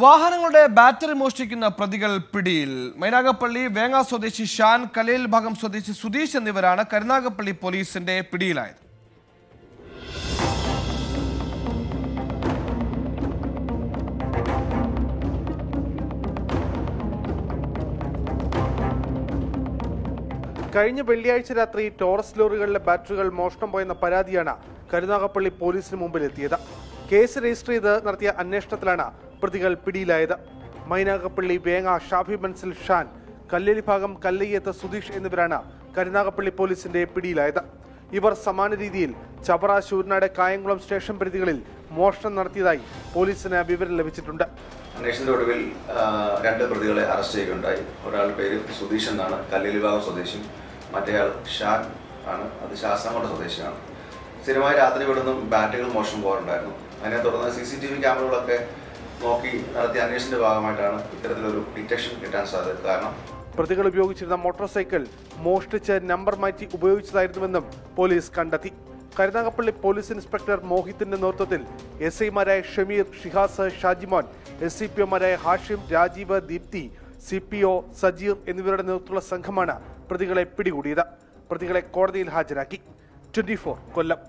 വാഹനങ്ങളുടെ ബാറ്ററി മോഷ്ടിക്കുന്ന പ്രതികൾ പിടിയിൽ. മൈനാഗപ്പള്ളി വേങ്ങ സ്വദേശി ഷാൻ കലയിൽ ഭാഗം സ്വദേശി സുധീഷ് എന്നിവരാണ് കരുനാഗപ്പള്ളി പോലീസിന്റെ പിടിയിലായത്. കഴിഞ്ഞ വെള്ളിയാഴ്ച രാത്രി ടോറസ് ലോറികളിലെ ബാറ്ററികൾ മോഷണം പോയെന്ന പരാതിയാണ് കരുനാഗപ്പള്ളി പോലീസിന് മുമ്പിലെത്തിയത്. കേസ് രജിസ്റ്റർ ചെയ്ത് നടത്തിയ അന്വേഷണത്തിലാണ് പ്രതികൾ പിടിയിലായത്. മൈനാഗപ്പള്ളി വേങ്ങ ഷാഫി മൻസിൽ ഷാൻ കല്ലേലി ഭാഗം കല്ലയ്യത്ത് സുധീഷ് എന്നിവരാണ് കരുനാഗപ്പള്ളി പോലീസിന്റെ പിടിയിലായത്. ഇവർ സമാന രീതിയിൽ ചവറ ശൂരനാട് കായംകുളം സ്റ്റേഷൻ പരിധികളിൽ മോഷണം നടത്തിയതായി പോലീസിന് വിവരം ലഭിച്ചിട്ടുണ്ട്. അന്വേഷണത്തിന്റെ ഒടുവിൽ രണ്ട് പ്രതികളെ അറസ്റ്റ് ചെയ്യുകയുണ്ടായി. ഒരാൾ പേര് സുധീഷ് എന്നാണ് കല്ലേലി ഭാഗം സ്വദേശി മറ്റേയാൾ ഷാൻ ആണ്. അത് ശാസ്താംകോട്ട സ്വദേശിയാണ്. സ്ഥിരമായി രാത്രി ഇവിടുന്ന് ബാറ്ററികൾ മോഷണം പോകാറുണ്ടായിരുന്നു. അതിനെ തുടർന്ന് സി സി ടി വി ക്യാമറകളൊക്കെ നോക്കി നടത്തിയ അന്വേഷണത്തിന്റെ ഭാഗമായിട്ടാണ് ഇത്തരത്തിലൊരു ഡിറ്റക്ഷൻ കിട്ടാൻ സാധ്യത. കാരണം പ്രതികൾ ഉപയോഗിച്ചിരുന്ന മോട്ടോർ സൈക്കിൾ മോഷ്ടിച്ച് നമ്പർ മാറ്റി ഉപയോഗിച്ചതായിരുന്നുവെന്നും പോലീസ് കണ്ടെത്തി. കരുനാഗപ്പള്ളി പോലീസ് ഇൻസ്പെക്ടർ മോഹിത്തിന്റെ നേതൃത്വത്തിൽ എസ് ഐമാരായ Shameer Shihas Shajimon S C P ഒമാരായ Hashim Rajeev Deepthi C P O Sajeer എന്നിവരുടെ നേതൃത്വമുള്ള സംഘമാണ് പ്രതികളെ പിടികൂടിയത്. പ്രതികളെ കോടതിയിൽ ഹാജരാക്കി. ട്വന്റി കൊല്ലം.